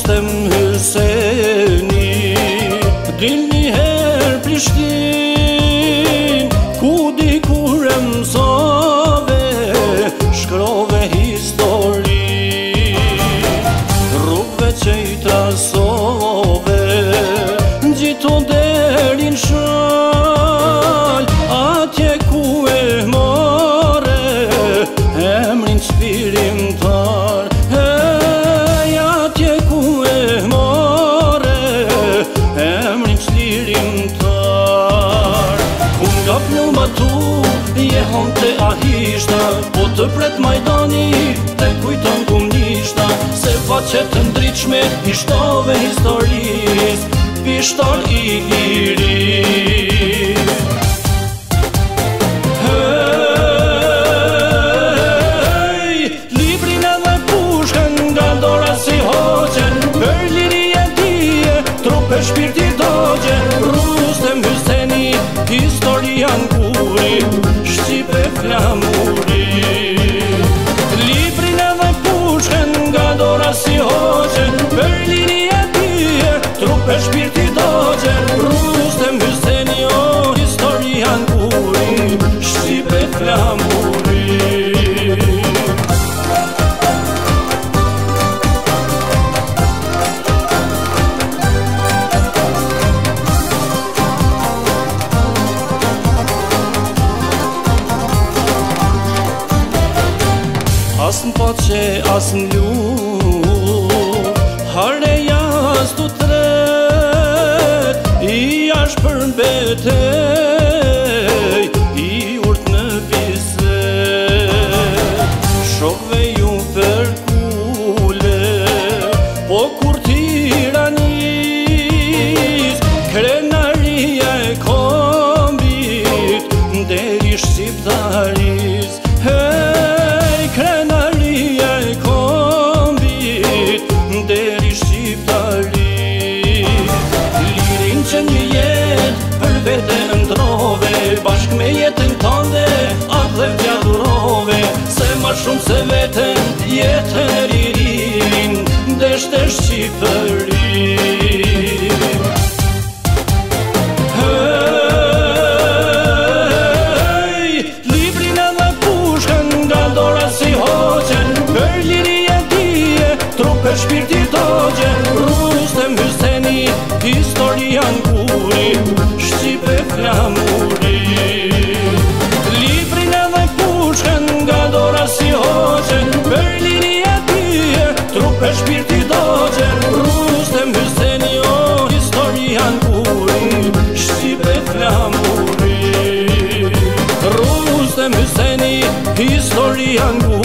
dostem Hyseni Dil një herë Prishtin Unë nga pluma tu, i e ahishta Po të pret majdani, te kujton kum nishta Se faqet të ndryqme, i shtove historis Pishtar i kiri Libri në dhe nga dora si hoqen shpirti doqen si hoqe Berlini e pje, trup e shpirti doqe Rus dhe mbysteni o historia në kuri Shqipe flamuri As në poqe, as ljurë Harë jas tret I ash për mbetej I urt në bise Shove ju për kule Po kur tira njës Krenaria e kombit Nderish si me jetën tënde, atë dhe pjadurove Se ma shumë se vetën, jetën ririn nëririn Shqipërin e dhe nga dorës i hoqen e young